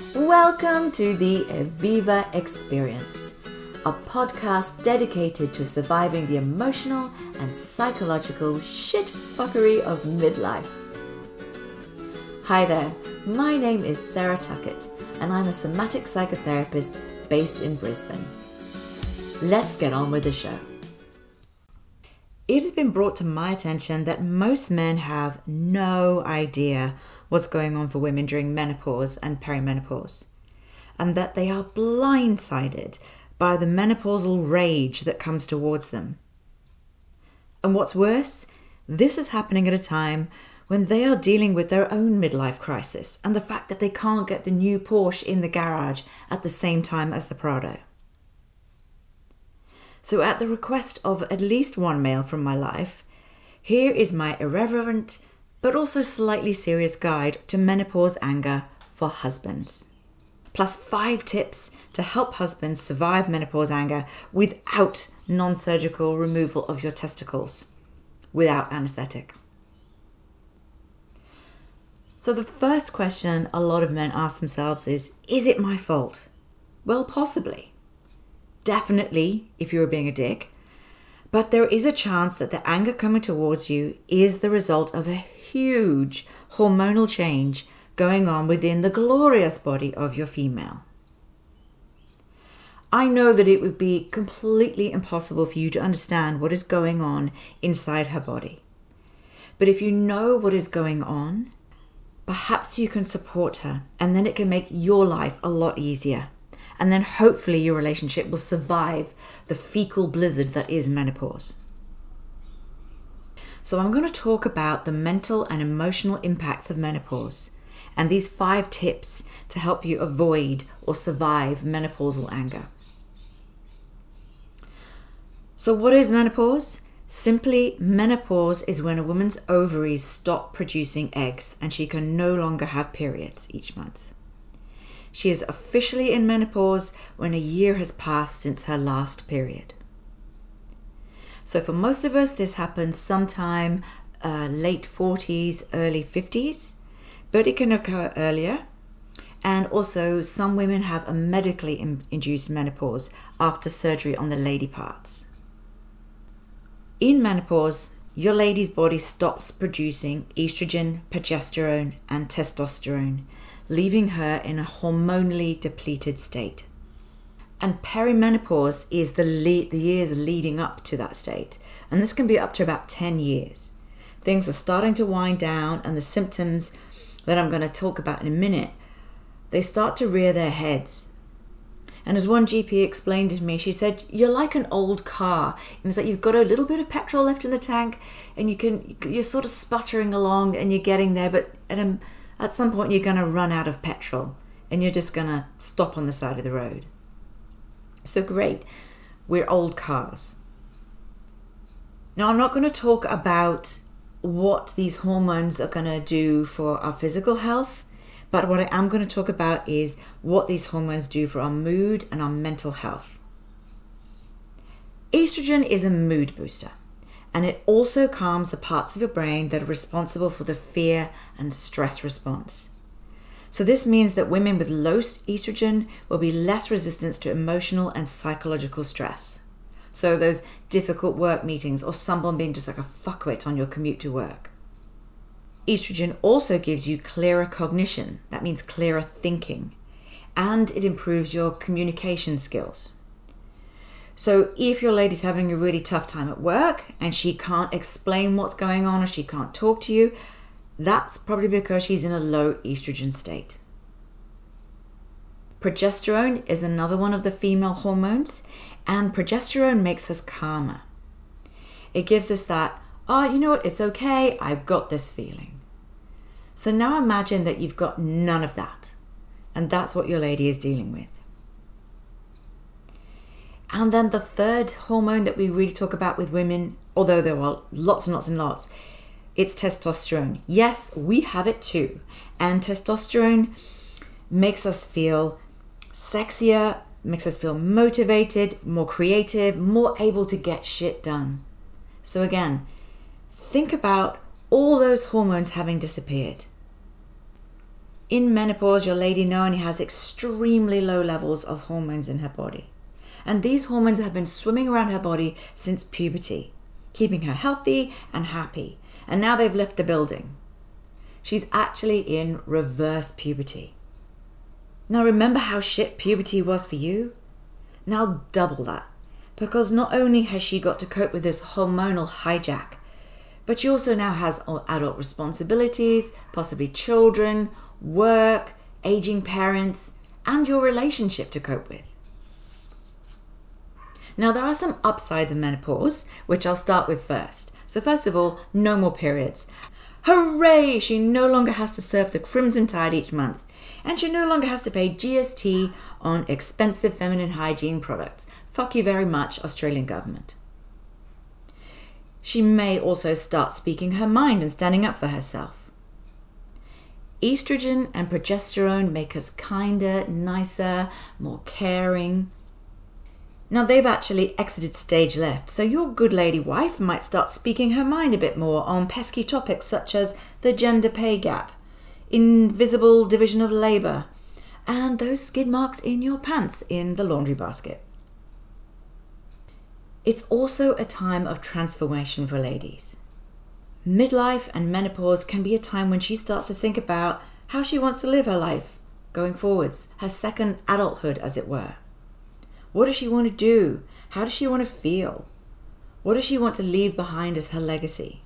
Welcome to the Eviva Experience, a podcast dedicated to surviving the emotional and psychological shitfuckery of midlife. Hi there, my name is Sarah Tuckett, and I'm a somatic psychotherapist based in Brisbane. Let's get on with the show. It has been brought to my attention that most men have no idea what's going on for women during menopause and perimenopause, and that they are blindsided by the menopausal rage that comes towards them. And what's worse, this is happening at a time when they are dealing with their own midlife crisis and the fact that they can't get the new Porsche in the garage at the same time as the Prado. So, at the request of at least one male from my life, here is my irreverent but also slightly serious guide to menopause anger for husbands. Plus, five tips to help husbands survive menopause anger without non surgical removal of your testicles, without anesthetic. So, the first question a lot of men ask themselves is Is it my fault? Well, possibly definitely if you're being a dick. But there is a chance that the anger coming towards you is the result of a huge hormonal change going on within the glorious body of your female. I know that it would be completely impossible for you to understand what is going on inside her body. But if you know what is going on, perhaps you can support her and then it can make your life a lot easier and then hopefully your relationship will survive the fecal blizzard that is menopause. So, I'm going to talk about the mental and emotional impacts of menopause and these five tips to help you avoid or survive menopausal anger. So, what is menopause? Simply, menopause is when a woman's ovaries stop producing eggs and she can no longer have periods each month. She is officially in menopause when a year has passed since her last period. So, for most of us, this happens sometime uh, late 40s, early 50s, but it can occur earlier. And also, some women have a medically induced menopause after surgery on the lady parts. In menopause, your lady's body stops producing estrogen, progesterone, and testosterone, leaving her in a hormonally depleted state. And perimenopause is the, le- the years leading up to that state, and this can be up to about 10 years. Things are starting to wind down, and the symptoms that I'm going to talk about in a minute, they start to rear their heads. And as one GP explained to me, she said, You're like an old car. And it's like you've got a little bit of petrol left in the tank, and you can, you're sort of sputtering along and you're getting there, but at a at some point you're going to run out of petrol and you're just going to stop on the side of the road. So great, we're old cars. Now, I'm not going to talk about what these hormones are going to do for our physical health, but what I am going to talk about is what these hormones do for our mood and our mental health. Estrogen is a mood booster and it also calms the parts of your brain that are responsible for the fear and stress response. So, this means that women with low estrogen will be less resistant to emotional and psychological stress. So, those difficult work meetings or someone being just like a fuckwit on your commute to work. Estrogen also gives you clearer cognition, that means clearer thinking, and it improves your communication skills. So if your lady's having a really tough time at work and she can't explain what's going on or she can't talk to you, that's probably because she's in a low estrogen state. Progesterone is another one of the female hormones, and progesterone makes us calmer. It gives us that, oh, you know what, it's okay, I've got this feeling. So now imagine that you've got none of that, and that's what your lady is dealing with. And then the third hormone that we really talk about with women, although there are lots and lots and lots, it's testosterone. Yes, we have it too. And testosterone makes us feel sexier, makes us feel motivated, more creative, more able to get shit done. So, again, think about all those hormones having disappeared. In menopause, your lady Noani has extremely low levels of hormones in her body. And these hormones have been swimming around her body since puberty, keeping her healthy and happy. And now they've left the building. She's actually in reverse puberty. Now, remember how shit puberty was for you? Now, double that. Because not only has she got to cope with this hormonal hijack, but she also now has adult responsibilities, possibly children, work, aging parents, and your relationship to cope with. Now, there are some upsides of menopause, which I'll start with first. So, first of all, no more periods. Hooray! She no longer has to serve the Crimson Tide each month, and she no longer has to pay GST on expensive feminine hygiene products. Fuck you very much, Australian government. She may also start speaking her mind and standing up for herself. Estrogen and progesterone make us kinder, nicer, more caring. Now they've actually exited stage left, so your good lady wife might start speaking her mind a bit more on pesky topics such as the gender pay gap, invisible division of labour, and those skid marks in your pants in the laundry basket. It's also a time of transformation for ladies. Midlife and menopause can be a time when she starts to think about how she wants to live her life going forwards, her second adulthood, as it were. What does she want to do? How does she want to feel? What does she want to leave behind as her legacy?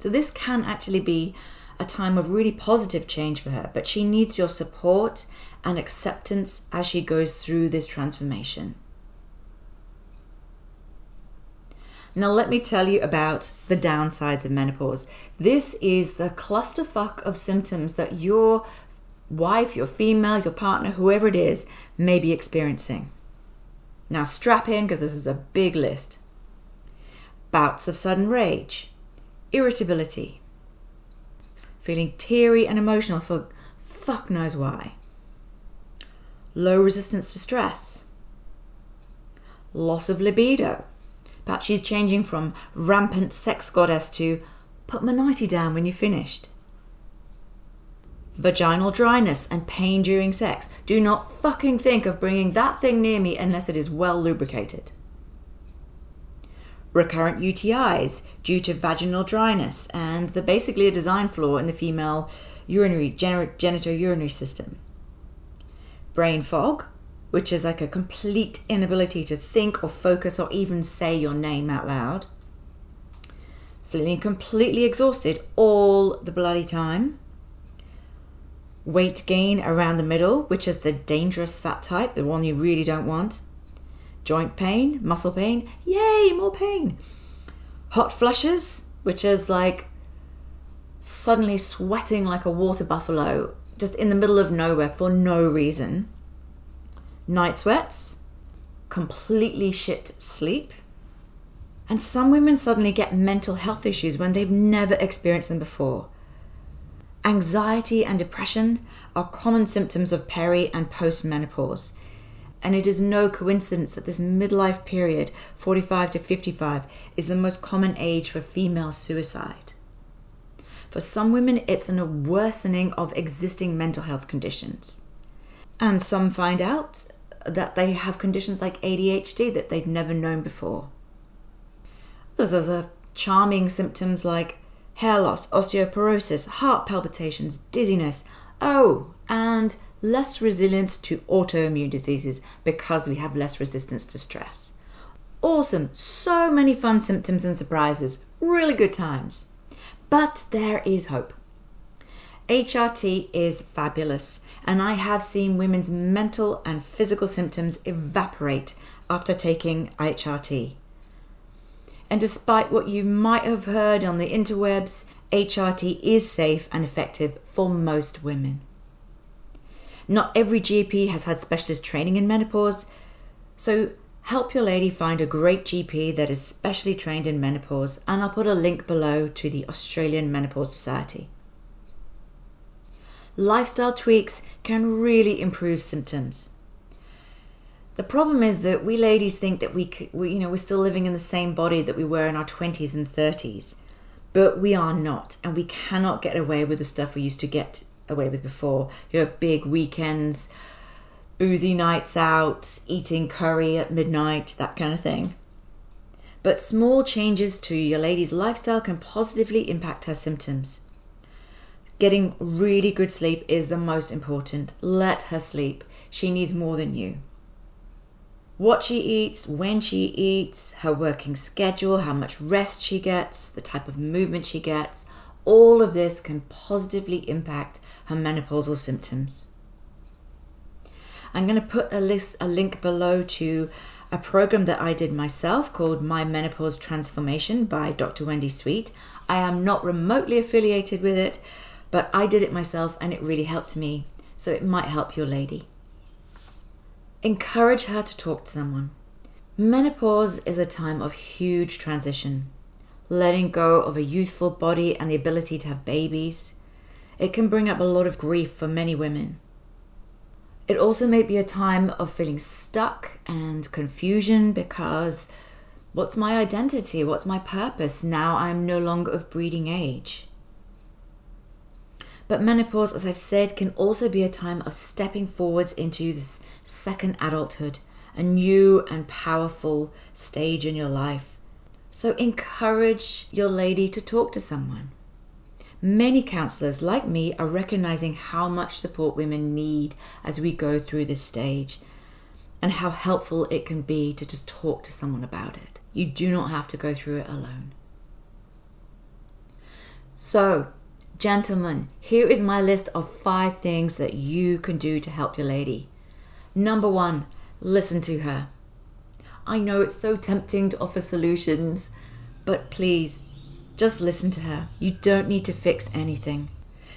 So, this can actually be a time of really positive change for her, but she needs your support and acceptance as she goes through this transformation. Now, let me tell you about the downsides of menopause. This is the clusterfuck of symptoms that your wife, your female, your partner, whoever it is, may be experiencing. Now, strap in because this is a big list. Bouts of sudden rage, irritability, feeling teary and emotional for fuck knows why, low resistance to stress, loss of libido. Perhaps she's changing from rampant sex goddess to put my nightie down when you're finished. Vaginal dryness and pain during sex. Do not fucking think of bringing that thing near me unless it is well lubricated. Recurrent UTIs due to vaginal dryness and the basically a design flaw in the female urinary genitourinary system. Brain fog, which is like a complete inability to think or focus or even say your name out loud. Feeling completely exhausted all the bloody time. Weight gain around the middle, which is the dangerous fat type, the one you really don't want. Joint pain, muscle pain, yay, more pain. Hot flushes, which is like suddenly sweating like a water buffalo just in the middle of nowhere for no reason night sweats, completely shit sleep. And some women suddenly get mental health issues when they've never experienced them before. Anxiety and depression are common symptoms of peri and postmenopause. And it is no coincidence that this midlife period, 45 to 55, is the most common age for female suicide. For some women, it's a worsening of existing mental health conditions. And some find out that they have conditions like ADHD that they'd never known before. There's other charming symptoms like hair loss, osteoporosis, heart palpitations, dizziness, oh, and less resilience to autoimmune diseases because we have less resistance to stress. Awesome, so many fun symptoms and surprises, really good times. But there is hope. HRT is fabulous, and I have seen women's mental and physical symptoms evaporate after taking HRT. And despite what you might have heard on the interwebs, HRT is safe and effective for most women. Not every GP has had specialist training in menopause, so help your lady find a great GP that is specially trained in menopause, and I'll put a link below to the Australian Menopause Society lifestyle tweaks can really improve symptoms. The problem is that we ladies think that we, we, you know, we're still living in the same body that we were in our 20s and 30s, but we are not, and we cannot get away with the stuff we used to get away with before. Your big weekends, boozy nights out, eating curry at midnight, that kind of thing. But small changes to your lady's lifestyle can positively impact her symptoms. Getting really good sleep is the most important. Let her sleep. She needs more than you. What she eats, when she eats, her working schedule, how much rest she gets, the type of movement she gets, all of this can positively impact her menopausal symptoms. I'm going to put a list a link below to a program that I did myself called My Menopause Transformation by Dr. Wendy Sweet. I am not remotely affiliated with it, but I did it myself and it really helped me. So it might help your lady. Encourage her to talk to someone. Menopause is a time of huge transition, letting go of a youthful body and the ability to have babies. It can bring up a lot of grief for many women. It also may be a time of feeling stuck and confusion because what's my identity? What's my purpose now I'm no longer of breeding age? But menopause, as I've said, can also be a time of stepping forwards into this second adulthood, a new and powerful stage in your life. So encourage your lady to talk to someone. Many counselors, like me, are recognizing how much support women need as we go through this stage and how helpful it can be to just talk to someone about it. You do not have to go through it alone. So, gentlemen, here is my list of five things that you can do to help your lady. Number one, listen to her. I know it's so tempting to offer solutions, but please just listen to her. You don't need to fix anything.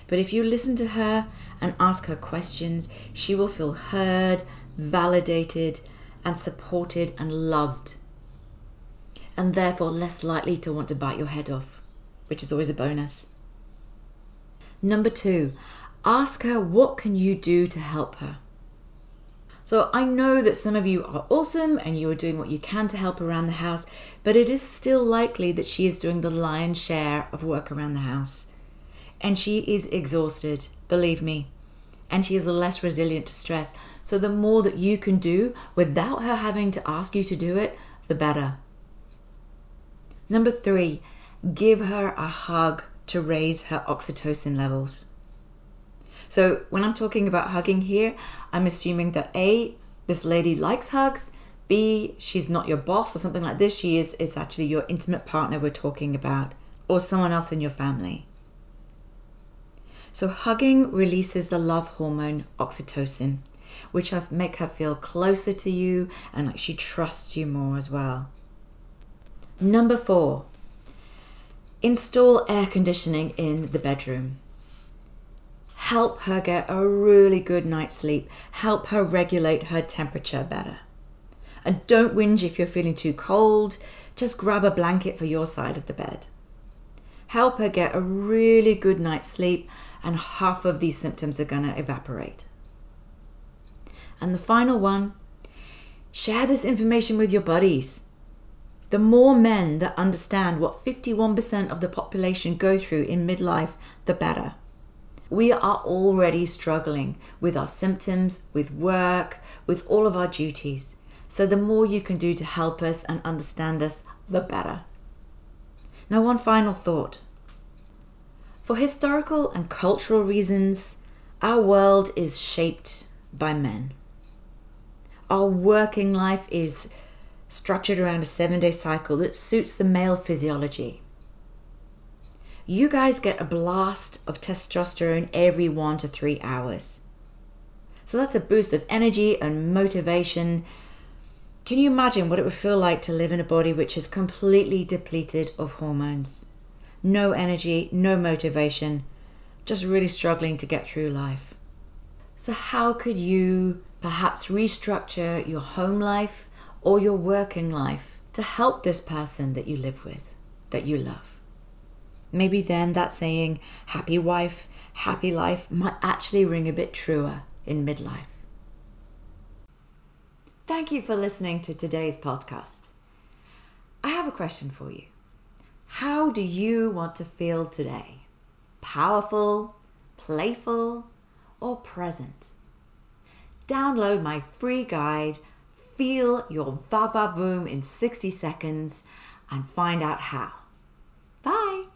But if you listen to her and ask her questions, she will feel heard, validated, and supported and loved. And therefore less likely to want to bite your head off, which is always a bonus. Number two, ask her what can you do to help her? So I know that some of you are awesome and you are doing what you can to help around the house, but it is still likely that she is doing the lion's share of work around the house. And she is exhausted, believe me. And she is less resilient to stress. So the more that you can do without her having to ask you to do it, the better. Number three, give her a hug to raise her oxytocin levels. So when I'm talking about hugging here, I'm assuming that A, this lady likes hugs, B, she's not your boss or something like this. She is is actually your intimate partner we're talking about, or someone else in your family. So hugging releases the love hormone oxytocin, which make her feel closer to you and like she trusts you more as well. Number four, install air conditioning in the bedroom help her get a really good night's sleep, help her regulate her temperature better. And don't whinge if you're feeling too cold, just grab a blanket for your side of the bed. Help her get a really good night's sleep, and half of these symptoms are going to evaporate. And the final one share this information with your buddies. The more men that understand what 51% of the population go through in midlife, the better we are already struggling with our symptoms, with work, with all of our duties. So the more you can do to help us and understand us, the better. Now, one final thought. For historical and cultural reasons, our world is shaped by men. Our working life is structured around a seven day cycle that suits the male physiology you guys get a blast of testosterone every one to three hours. So that's a boost of energy and motivation. Can you imagine what it would feel like to live in a body which is completely depleted of hormones? No energy, no motivation, just really struggling to get through life. So, how could you perhaps restructure your home life or your working life to help this person that you live with, that you love? maybe then that saying, happy wife, happy life, might actually ring a bit truer in midlife. Thank you for listening to today's podcast. I have a question for you. How do you want to feel today? Powerful, playful, or present. Download my free guide, Feel your va va voom in 60 seconds and find out how. Bye.